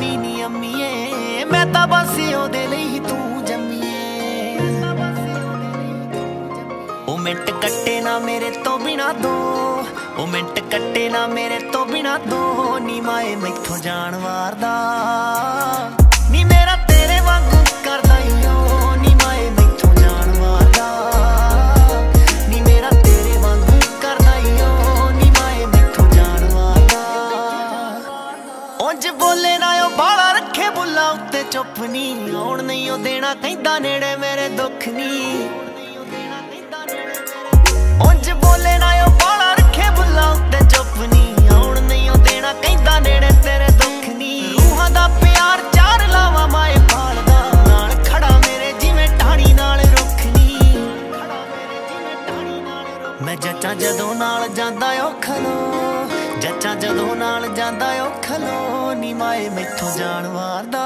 ਜੰਮੀਏ ਮੈਂ ਤਾਂ ਬਸ ਉਹਦੇ ਲਈ ਤੂੰ ਜੰਮੀਏ। ਉਹ ਮਿੰਟ ਕੱਟੇ ਨਾ ਮੇਰੇ ਤੋਂ ਬਿਨਾ ਦੋ। ਉਹ ਮਿੰਟ ਕੱਟੇ ਨਾ ਮੇਰੇ ਤੋਂ ਬਿਨਾ ਦੋ। ਨੀ ਮਾਏ ਮੈਥੋਂ ਜਾਣ ਵਾਰਦਾ ਉਂਝ ਬੋਲੇ ਨਾ, ਉਹ ਬਾਲਾ ਰੱਖੇ ਬੁੱਲਾ ਉੱਤੇ। ਚੁੱਪ ਨਹੀਂ, ਆਉਣ ਨਹੀਂ, ਉਹ ਦੇਣਾ ਕਹਿੰਦਾ ਨੇੜੇ ਮੇਰੇ ਦੁੱਖ ਨਹੀਂ। ਉਂਝ ਬੋਲੇ ਨਾ, ਉਹ ਬਾਲਾ ਰੱਖੇ ਬੁੱਲਾ ਉੱਤੇ। ਚੁੱਪ ਨਹੀਂ, ਆਉਣ ਨਹੀਂ, ਉਹ ਦੇਣਾ ਕਹਿੰਦਾ ਨੇੜੇ ਤੇਰੇ ਦੁੱਖ ਨਹੀਂ। ਰੂਹਾਂ ਦਾ ਪਿਆਰ ਚਾਰ ਲਾਵਾ, ਮਾਏ ਪਾਲਦਾ ਨਾਲ ਖੜਾ ਮੇਰੇ, ਜਿਵੇਂ ਟਾਣੀ ਨਾਲ ਰੁੱਖ ਨਹੀਂ। ਮੈਂ ਜੱਟਾਂ ਜਦੋਂ ਨਾਲ ਜਾਂਦਾ ਓ ਖਲੋ ਜੱਚਾ ਜਦੋਂ ਨਾਲ ਜਾਂਦਾ ਉਹ ਖਲੋ ਨੀ ਮਾਏ ਮੈਥੋਂ ਜਾਣ ਵਾਰਦਾ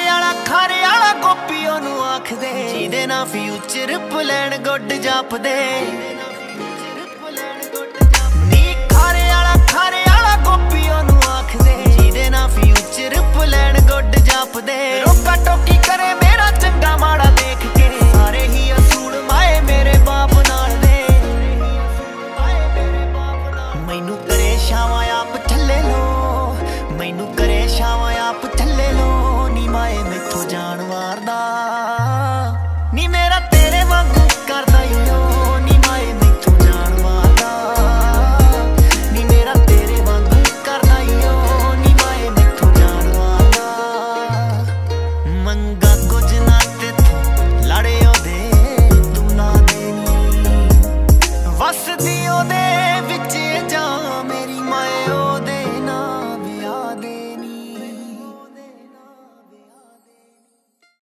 ਖਾਰੇ ਵਾਲਾ ਖਾਰੇ ਵਾਲਾ ਗੋਪੀ ਉਹਨੂੰ ਆਖਦੇ ਜਿਹਦੇ ਨਾਲ ਫਿਊਚਰ ਪਲਾਨ ਗੁੱਡ ਜਾਪਦੇ। ਅੱਗੋਂ ਜਨਾਤੇ ਲੜੇ ਉਹਦੇ